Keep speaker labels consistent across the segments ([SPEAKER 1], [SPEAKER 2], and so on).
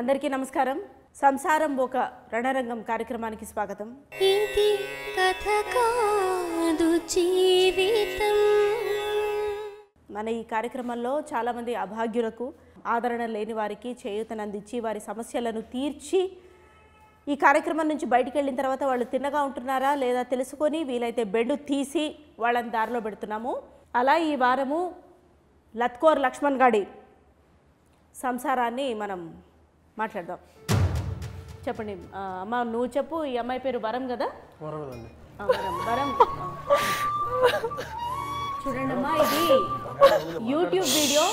[SPEAKER 1] అందరికీ నమస్కారం. సంసారం ఒక రణరంగం కార్యక్రమానికి స్వాగతం.
[SPEAKER 2] ఇది కథ కాదు జీవితం.
[SPEAKER 1] మన ఈ కార్యక్రమంలో చాలామంది అభాగ్యులకు ఆదరణ లేని వారికి చేయూతనందించి వారి సమస్యలను తీర్చి ఈ కార్యక్రమం నుంచి బయటికి వెళ్ళిన తర్వాత వాళ్ళు తిన్నగా ఉంటున్నారా లేదా తెలుసుకొని వీలైతే బెడ్ తీసి వాళ్ళని దారిలో పెడుతున్నాము. అలా ఈ వారము లత్కోర్ లక్ష్మణ్ గాడి సంసారాన్ని మనం మాట్లాడదాం. చెప్పండి అమ్మ నువ్వు చెప్పు ఈ అమ్మాయి పేరు వరం కదా? వరం. చూడండి అమ్మా ఇది యూట్యూబ్ వీడియో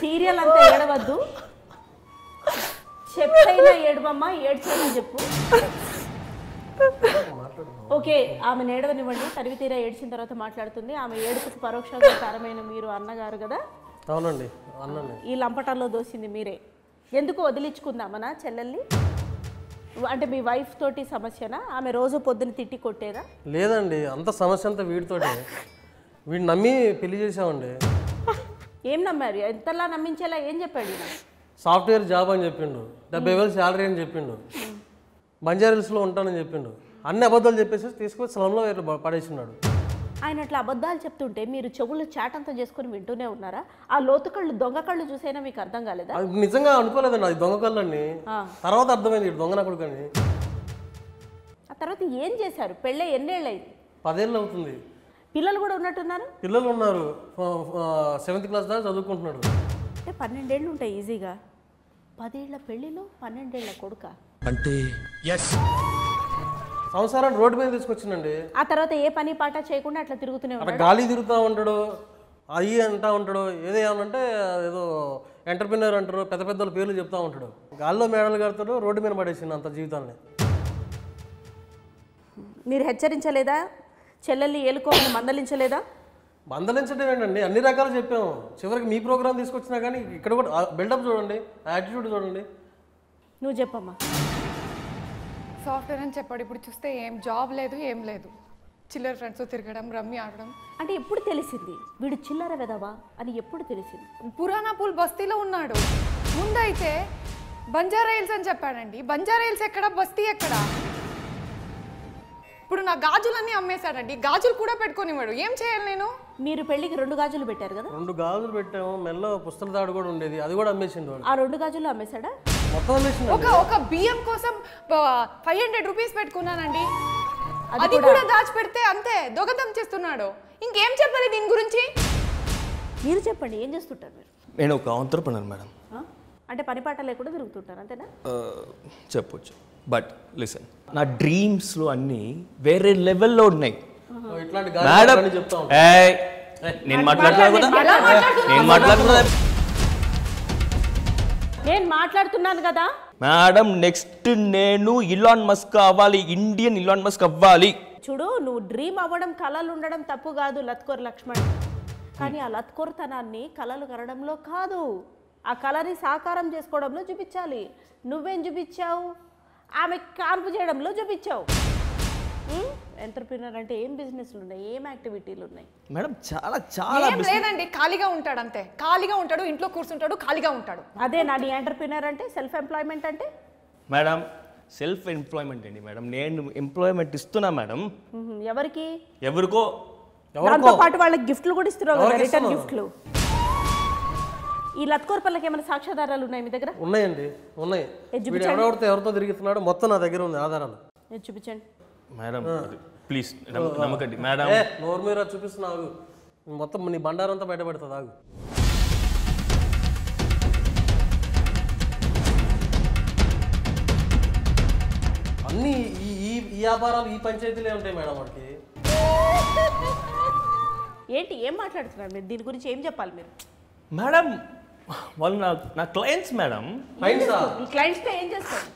[SPEAKER 1] సీరియల్ అంతా ఏడవద్దు. చెప్తైనా ఏడవమ్మా ఏడ్చైనా చెప్పు. ఓకే ఆమె ఏడవనివ్వండి. తరివి తీరా ఏడ్చిన తర్వాత మాట్లాడుతుంది. ఆమె ఏడుపుకు పరోక్షంగా కారమైన మీరు అన్నగారు కదా?
[SPEAKER 3] అవునండి
[SPEAKER 1] ఈ లంపటాల్లో దోసింది మీరే. ఎందుకు వదిలించుకుందామనా చెల్లెల్ని? అంటే మీ వైఫ్ తోటి సమస్యనా? ఆమె రోజు పొద్దున తిట్టి కొట్టేదా?
[SPEAKER 3] లేదండి అంత సమస్య అంతా వీడితోటే. వీడిని నమ్మి పెళ్ళి చేసామండి
[SPEAKER 1] ఏం నమ్మారు? ఎంతలా నమ్మించేలా ఏం చెప్పాడు ఈయన?
[SPEAKER 3] సాఫ్ట్వేర్ జాబ్ అని చెప్పిండు. డెబ్బై వేలు శాలరీ అని చెప్పిండు. బంజారీల్స్లో ఉంటానని చెప్పిండు. అన్ని అబద్ధాలు చెప్పేసి తీసుకొని స్లంలో పడేసినాడు
[SPEAKER 1] ఆయన అట్లా అబద్ధాలు చెప్తుంటే మీరు చెవులు చాటంతా చేసుకొని వింటూనే ఉన్నారా? ఆ లోతు కళ్ళు దొంగ కళ్ళు చూసైనా మీకు అర్థం కాలేదా?
[SPEAKER 3] అది నిజంగా అనుకోలేదండి అది దొంగ కళ్ళండి.
[SPEAKER 1] ఆ.
[SPEAKER 3] తర్వాత అర్థమైంది దొంగ కొడుకని
[SPEAKER 1] ఆ తర్వాత ఏం చేశారు? పెళ్ళే ఎన్నేళ్ళు అయింది
[SPEAKER 3] పదేళ్ళు అవుతుంది.
[SPEAKER 1] పిల్లలు కూడా ఉన్నట్టున్నారు?
[SPEAKER 3] పిల్లలు ఉన్నారు. సెవెంత్ క్లాస్ దాకా చదువుకుంటున్నాడు.
[SPEAKER 1] అంటే పన్నెండేళ్ళు ఉంటాయి ఈజీగా. పదేళ్ళ పెళ్ళిలో పన్నెండేళ్ళ కొడుక.
[SPEAKER 4] అంటే ఎస్
[SPEAKER 3] సంసారాన్ని రోడ్డు మీద తీసుకొచ్చిందండి.
[SPEAKER 1] ఆ తర్వాత ఏ పని పాట చేయకుండా అట్లా తిరుగుతూనే
[SPEAKER 3] అక్కడ
[SPEAKER 1] ఉన్నాడు?
[SPEAKER 3] గాలి తిరుగుతూ ఉంటాడు అయ్యి అంటా ఉంటాడు ఏదో ఏమనంటే ఏదో ఎంటర్ప్రినర్ అంటారు పెద్ద పెద్ద వాళ్ళ పేర్లు చెప్తా ఉంటాడు. గాల్లో మేడలు కడతాడు రోడ్డు మీద పడేసింది అంత జీవితాన్ని.
[SPEAKER 1] మీరు హెచ్చరించలేదా? చెల్లెల్ని ఏలుకోమని మందలించలేదా?
[SPEAKER 3] మందలించడం ఏంటండి? అన్ని రకాలు చెప్పాము. చివరికి మీ ప్రోగ్రామ్ తీసుకొచ్చినా కానీ ఇక్కడ కూడా బిల్డప్ చూడండి యాటిట్యూడ్ చూడండి.
[SPEAKER 1] నువ్వు చెప్పమ్మా.
[SPEAKER 5] సాఫ్ట్వేర్ అని చెప్పాడు. ఇప్పుడు చూస్తే ఏం జాబ్ లేదు ఏం లేదు. చిల్లర ఫ్రెండ్స్ తిరగడం రమ్మి ఆడడం.
[SPEAKER 1] అంటే ఎప్పుడు తెలిసింది? వీడు చిల్లర వెదవా అని ఎప్పుడు తెలిసింది?
[SPEAKER 5] పురాణా పూల్ బస్తీలో ఉన్నాడు. ముందైతే బంజారా హిల్స్ అని చెప్పాడండి. బంజారా హిల్స్ ఎక్కడ? బస్తీ ఎక్కడ? ఇప్పుడు నా గాజులన్నీ అమ్మేశాడండి. గాజులు కూడా పెట్టుకోనివాడు ఏం చేయాలి నేను?
[SPEAKER 1] మీరు పెళ్ళికి రెండు గాజులు పెట్టారు కదా?
[SPEAKER 3] రెండు గాజులు పెట్టాము. మెల్ల పుస్తల తాడు కూడా ఉండేది. అది కూడా అమ్మేసిండు వాడు.
[SPEAKER 1] ఆ రెండు గాజులు అమ్మేశాడా?
[SPEAKER 5] ఒక ఒక బియ్యం కోసం ఫైవ్ హండ్రెడ్ రూపీస్ పెట్టుకున్నానండి.
[SPEAKER 1] అది
[SPEAKER 5] కూడా. దాచిపెడితే అంతే దొంగతనం చేస్తున్నాడు. ఇంకేం చెప్పాలి దీని గురించి?
[SPEAKER 1] మీరు చెప్పండి ఏం చేస్తుంటారు మీరు?
[SPEAKER 4] నేను ఒక ఆంటర్ప్రినర్ మేడం?
[SPEAKER 1] అంటే పని పాట లేకుండా తిరుగుతుంటారు అంతేనా?
[SPEAKER 4] చెప్పొచ్చు. బట్ లిసన్ నా డ్రీమ్స్లో అన్నీ వేరే లెవెల్లో ఉన్నాయి.
[SPEAKER 3] ఇట్లాంటి
[SPEAKER 4] మేడం నేను మాట్లాడలేదు? నేను మాట్లాడుతున్నా
[SPEAKER 1] నేను మాట్లాడుతున్నాను కదా.
[SPEAKER 4] మేడం నెక్స్ట్ నేను ఇలాన్ మస్క్ అవ్వాలి ఇండియన్ ఇలాన్ మస్క్ అవ్వాలి.
[SPEAKER 1] చూడు నువ్వు డ్రీమ్ అవ్వడం కళలు ఉండడం తప్పు కాదు లత్కోర్ లక్ష్మణ్. కానీ ఆ లత్కోర్తనాన్ని కళలు కనడంలో కాదు. ఆ కళని సాకారం చేసుకోవడంలో చూపించాలి. నువ్వేం చూపించావు? ఆమె కాన్పు చేయడంలో చూపించావు. ఎంటర్ప్రినర్ అంటే ఏం బిజినెస్లు ఉన్నాయి? ఏం యాక్టివిటీలు ఉన్నాయి?
[SPEAKER 4] మేడం చాలా చాలా
[SPEAKER 5] ఏం లేదండి ఖాళీగా ఉంటాడు అంతే. ఖాళీగా ఉంటాడు ఇంట్లో కూర్చుంటాడు ఖాళీగా ఉంటాడు.
[SPEAKER 1] అదే నా నీ ఎంటర్ప్రినర్ అంటే సెల్ఫ్ ఎంప్లాయ్మెంట్ అంటే?
[SPEAKER 4] మేడం సెల్ఫ్ ఎంప్లాయ్మెంట్ అండి మేడం. నేను ఎంప్లాయ్మెంట్ ఇస్తున్నా మేడం.
[SPEAKER 1] ఎవరికి?
[SPEAKER 4] ఎవరికో?
[SPEAKER 1] దాంతో పాటు వాళ్ళకి గిఫ్ట్లు కూడా ఇస్తున్నావు కదా రిటర్న్? గిఫ్ట్లు. ఈ లత్కోర్ పళ్ళకి ఏమైనా సాక్ష్యాధారాలు ఉన్నాయి మీ దగ్గర?
[SPEAKER 3] ఉన్నాయండి ఉన్నాయి. ఎవరెవరితో ఎవరితో తిరుగుతున్నాడు మొత్తం నా దగ్గర ఉంది ఆధారాలు.
[SPEAKER 1] నేను చూపించండి.
[SPEAKER 4] మేడం ప్లీజ్ నమ్మకండి. మేడం.
[SPEAKER 3] నోరు మీద చూపిస్తున్నావు మొత్తం నీ బండారంతా బయటపడుతుంది ఆగు. అన్ని ఈ ఈ వ్యాపారాలు ఈ పంచాయతీలే ఉంటాయి మేడం వాడికి.
[SPEAKER 1] ఏంటి ఏం మాట్లాడుతున్నారు మీరు? దీని గురించి ఏం చెప్పాలి మీరు?
[SPEAKER 4] మేడం వాళ్ళు నా నా క్లయింట్స్ మేడం.
[SPEAKER 3] క్లయింట్సా
[SPEAKER 1] క్లయింట్స్తో ఏం చేస్తారు?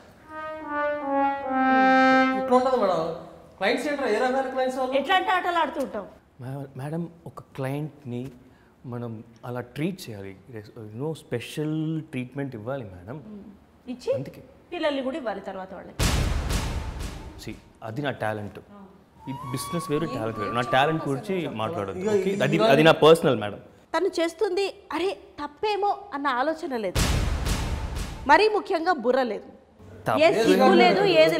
[SPEAKER 3] ఇట్లా ఉంటుంది మేడం. క్లయింట్స్ ఏంటారా? ఏ రకమైన క్లయింట్స్ వాళ్ళు?
[SPEAKER 1] ఎట్లాంటి ఆటలు ఆడుతూ ఉంటాం
[SPEAKER 4] మే- మేడం ఒక క్లయింట్ని మనం అలా ట్రీట్ చేయాలి. నో స్పెషల్ ట్రీట్మెంట్ ఇవ్వాలి మేడం.
[SPEAKER 1] ఇచ్చి
[SPEAKER 4] అందుకే.
[SPEAKER 1] పిల్లల్ని కూడా ఇవ్వాలి తర్వాత వాళ్ళకి.
[SPEAKER 4] సి అది నా టాలెంట్ ఈ బిజినెస్ వేరు టాలెంట్ వేరు. నా టాలెంట్ గురించి మాట్లాడదు ఓకే అది అది నా పర్సనల్ మేడం.
[SPEAKER 1] తను చేస్తుంది అరే తప్పేమో అన్న ఆలోచన లేదు. మరీ ముఖ్యంగా బుర్ర లేదు. లేదు. ఏది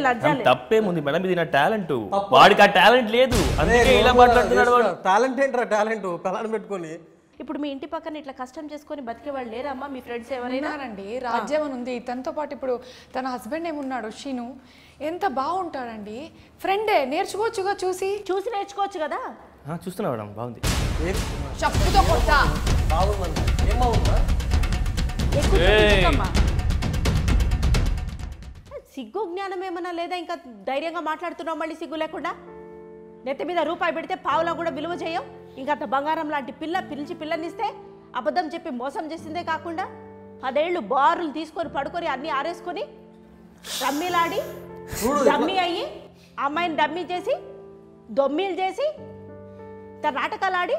[SPEAKER 4] తప్పేముంది మేడం ఇది నా టాలెంట్. వాడికి ఆ టాలెంట్ లేదు. అందుకే ఇలా మాట్లాడుతున్నాడు వాడు.
[SPEAKER 3] టాలెంట్ ఏంట్రా టాలెంట్? పిల్లని పెట్టుకొని.
[SPEAKER 1] ఇప్పుడు మీ ఇంటి పక్కన ఇట్లా కష్టం చేసుకొని బతికే వాళ్ళు లేరమ్మా మీ ఫ్రెండ్స్ ఎవరైనా?
[SPEAKER 5] ఉన్నారండి. రాజ్యం అని ఉంది. తనతో పాటు ఇప్పుడు తన హస్బెండ్ ఏమున్నాడు? షీను. ఎంత బాగుంటాడండి. ఫ్రెండే నేర్చుకోవచ్చుగా చూసి?
[SPEAKER 1] చూసి నేర్చుకోవచ్చు కదా?
[SPEAKER 4] ఆ, చూస్తున్నా మేడం బాగుంది.
[SPEAKER 5] చెప్పుతో కొట్టా
[SPEAKER 3] బాగుందా.
[SPEAKER 1] చెప్పమ్మా. సిగ్గు జ్ఞానం ఏమన్నా లేదా? ఇంకా ధైర్యంగా మాట్లాడుతున్నావు మళ్ళీ సిగ్గు లేకుండా? నెత్తి మీద రూపాయి పెడితే పావులా కూడా విలువ చేయం ఇంకా అంత బంగారం లాంటి పిల్ల పిలిచి పిల్లనిస్తే అబద్ధం చెప్పి మోసం చేసిందే కాకుండా పదేళ్ళు బారులు తీసుకొని పడుకొని అన్నీ ఆరేసుకొని రమ్మీలాడి డమ్మీ అయ్యి అమ్మాయిని డమ్మీ చేసి దొమ్మీలు చేసి తన నాటకాలు ఆడి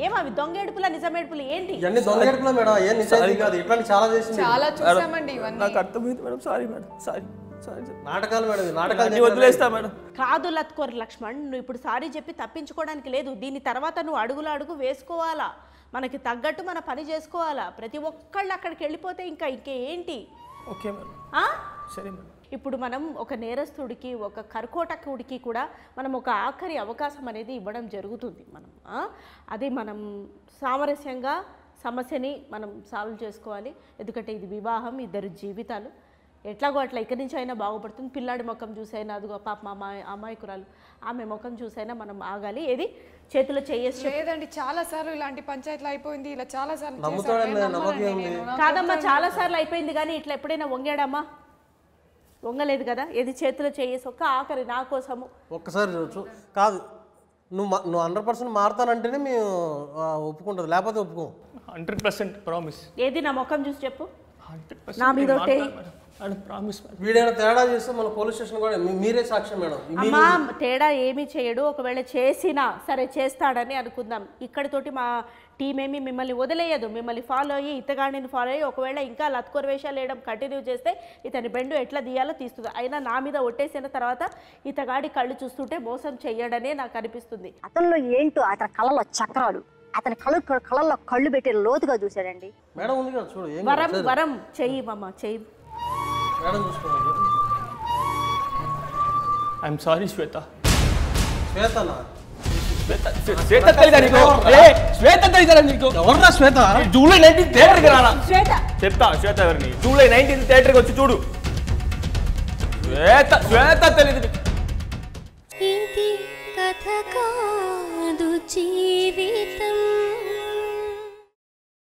[SPEAKER 1] ఏమవి దొంగేడుపుల నిజమేడుపులు ఏంటి?
[SPEAKER 3] ఇవన్నీ దొంగ మేడం? ఏం నిజాయితీ కాదు. ఇట్లాంటి చాలా చేసింది.
[SPEAKER 5] చాలా చూసామండి ఇవన్నీ.
[SPEAKER 4] నాకు అర్థమైంది madam. Sorry madam. Sorry. Sorry.
[SPEAKER 3] నాటకాలు మేడం నాటకాలు
[SPEAKER 4] వదిలేస్తా మేడం.
[SPEAKER 1] కాదు లత్కోర్ లక్ష్మణ్ నువ్వు ఇప్పుడు సారీ చెప్పి తప్పించుకోవడానికి లేదు. దీని తర్వాత నువ్వు అడుగులు అడుగు వేసుకోవాలా? మనకి తగ్గట్టు మన పని చేసుకోవాలా? ప్రతి ఒక్కళ్ళు అక్కడికి వెళ్ళిపోతే ఇంకా ఇంకే ఏంటి
[SPEAKER 4] ఓకే మేడం.
[SPEAKER 1] ఆ?
[SPEAKER 4] సరే మేడం.
[SPEAKER 1] ఇప్పుడు మనం ఒక నేరస్తుడికి ఒక కర్కోటకుడికి కూడా మనం ఒక ఆఖరి అవకాశం అనేది ఇవ్వడం జరుగుతుంది మనం ఆ? అది మనం సామరస్యంగా సమస్యని మనం సాల్వ్ చేసుకోవాలి. ఎందుకంటే ఇది వివాహం ఇద్దరు జీవితాలు. ఎట్లాగో అట్లా ఇక్కడి నుంచి అయినా బాగుపడుతుంది. పిల్లాడి ముఖం చూసైనా అదిగో పాప మా అమ్మాయి అమాయకురాలు ఆమె ముఖం చూసైనా మనం ఆగాలి. ఏది? చేతిలో చేయేసి
[SPEAKER 5] లేదండి చాలా సార్లు ఇలాంటి పంచాయతీలు అయిపోయింది. ఇలా చాలా సార్లు
[SPEAKER 1] కాదమ్మా చాలా సార్లు అయిపోయింది కానీ ఇట్లా ఎప్పుడైనా వంగాడమ్మా? వంగలేదు కదా? ఏది చేతిలో చేయేసి ఒక్క ఆఖరి నా కోసము.
[SPEAKER 3] ఒక్కసారి చూడొచ్చు. కాదు నువ్వు మా- నువ్వు హండ్రెడ్ పర్సెంట్ మారుతానంటేనే మేము ఒప్పుకుంటుంది. లేకపోతే ఒప్పుకోం
[SPEAKER 4] హండ్రెడ్ పర్సెంట్ ప్రామిస్.
[SPEAKER 1] ఏది నా ముఖం చూసి చెప్పు. నా మీద
[SPEAKER 3] వీడైనా తేడా చేస్తే మన పోలీస్ స్టేషన్ కూడా మీ- మీరే సాక్ష్యం మేడం. మీ-
[SPEAKER 1] అమ్మా తేడా ఏమీ చేయడు. ఒకవేళ చేసినా సరే చేస్తాడని అనుకుందాం. ఇక్కడితోటి మా టీం ఏమి మిమ్మల్ని వదిలేయదు. మిమ్మల్ని ఫాలో అయ్యి ఇతగాడిని ఫాలో అయ్యి ఒకవేళ ఇంకా లత్కొర వేషాలు వేయడం కంటిన్యూ చేస్తే ఇతని బెండు ఎట్లా తీయాలో తీస్తుంది. అయినా నా మీద ఒట్టేసిన తర్వాత ఇతగాడి కళ్ళు చూస్తుంటే మోసం చెయ్యడనే నాకు అనిపిస్తుంది.
[SPEAKER 6] అతనిలో ఏంటో అతని కళ్ళలో చక్రాలు. అతని కళ్ళు కళ్ళల్లో కళ్ళు పెట్టి లోతుగా చూశాడండి.
[SPEAKER 3] మేడం ఉంది కదా చూడు ఏం
[SPEAKER 1] వరం వరం. చెయ్యి మమ్మ చెయ్యి.
[SPEAKER 3] మేడం చూసుకోండి.
[SPEAKER 4] I'm sorry Shweta.
[SPEAKER 3] శ్వేతనా?
[SPEAKER 4] Shweta Shweta నీకు ఏ, శ్వేత తెలీదా నీకు
[SPEAKER 3] ఎవర్రా శ్వేత?
[SPEAKER 4] జూలై నైన్టీన్ థియేటర్కి రానా
[SPEAKER 1] శ్వేత.
[SPEAKER 4] చెప్తా శ్వేత ఎవరిని? జూలై నైన్టీన్ థియేటర్కి వచ్చి చూడు. శ్వేత శ్వేత.
[SPEAKER 2] ఇది కథ కాదు? జీవితం